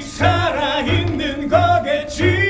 살아있는 거겠지.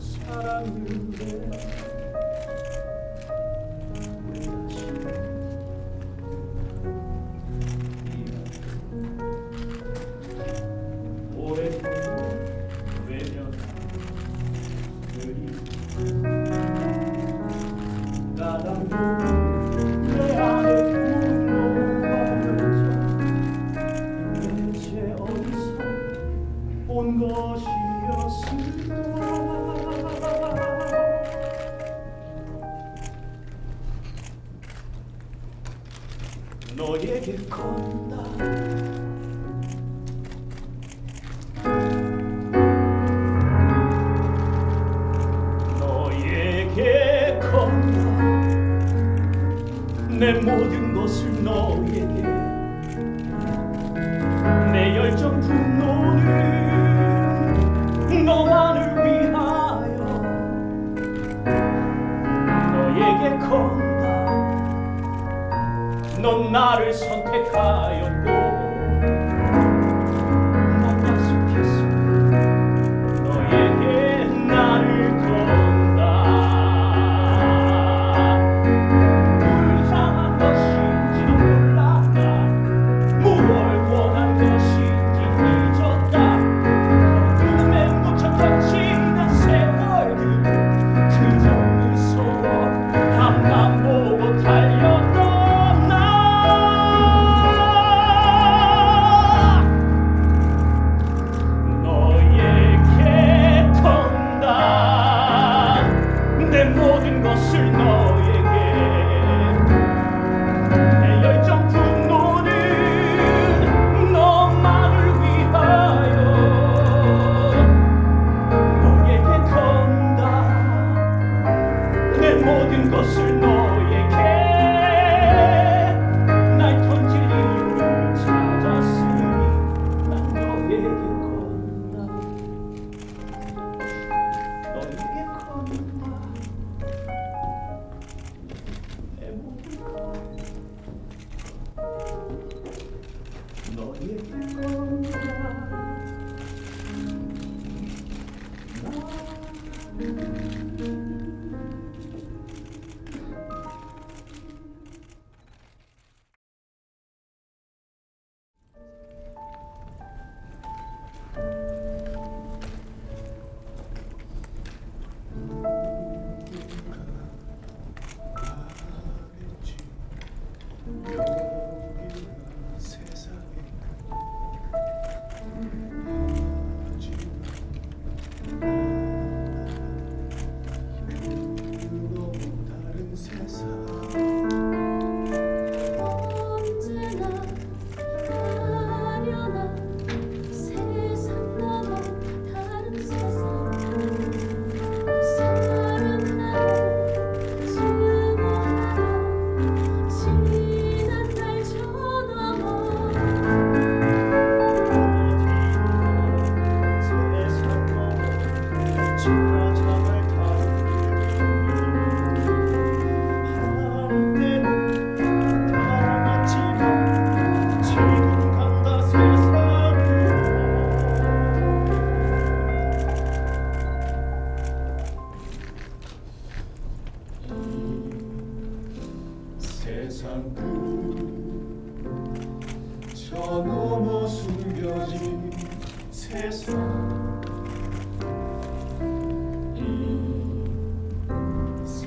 사랑을 내. 너에게 건다. 내 모든 것을 너에게 나를 선택하였고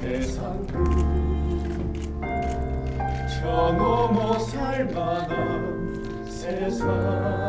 세상. 끝저 넘어 살만한 세상.